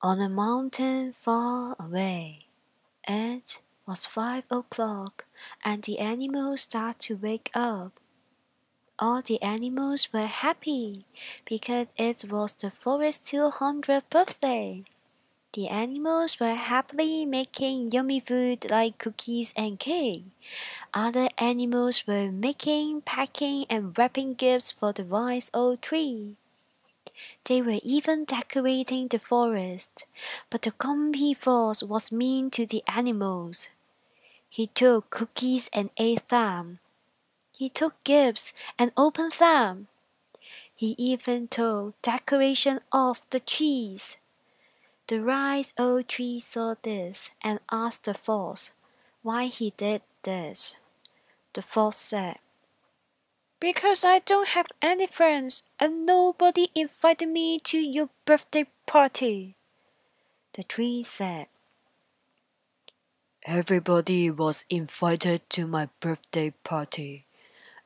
On a mountain far away, it was five o'clock, and the animals started to wake up. All the animals were happy because it was the forest's 200th birthday. The animals were happily making yummy food like cookies and cake. Other animals were making, packing, and wrapping gifts for the wise old tree. They were even decorating the forest, but the grumpy fox was mean to the animals. He took cookies and ate them. He took gifts and opened them. He even took decoration off the trees. The wise old tree saw this and asked the fox why he did this. The fox said, because I don't have any friends and nobody invited me to your birthday party. The tree said, Everybody was invited to my birthday party.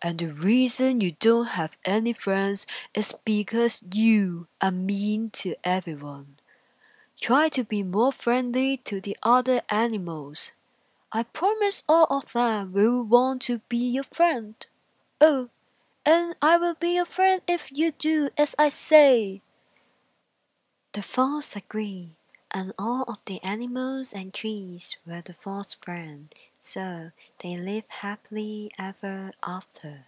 And the reason you don't have any friends is because you are mean to everyone. Try to be more friendly to the other animals. I promise all of them will want to be your friend. Oh, and I will be your friend if you do as I say. The fox agreed, and all of the animals and trees were the fox's friends, so they lived happily ever after.